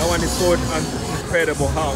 That one is so incredible how